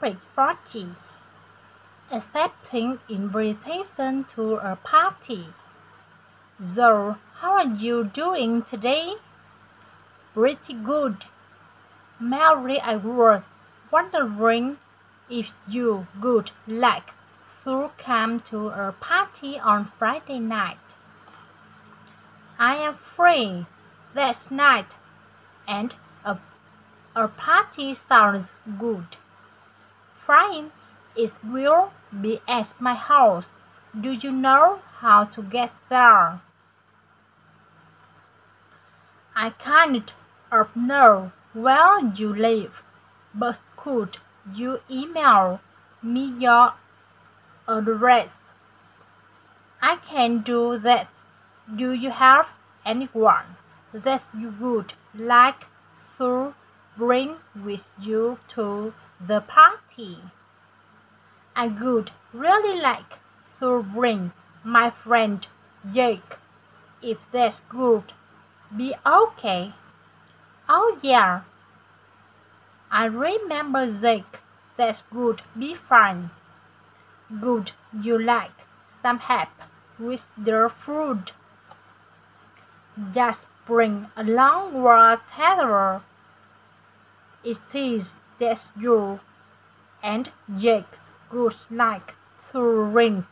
Topic 40 Accepting invitation to a party. So, how are you doing today? Pretty good. Mary, I was wondering if you would like to come to a party on Friday night. I am free that night and a, a party sounds good. Fine, it will be at my house. Do you know how to get there? I can't know where you live, but could you email me your address? I can do that. Do you have anyone that you would like to bring with you to the party? I would really like to bring my friend Jake, if that would be okay. Oh, yeah. I remember Jake. That would be fine. Would you like some help with the food? Just bring along whatever it is that you and Jake would like to drink.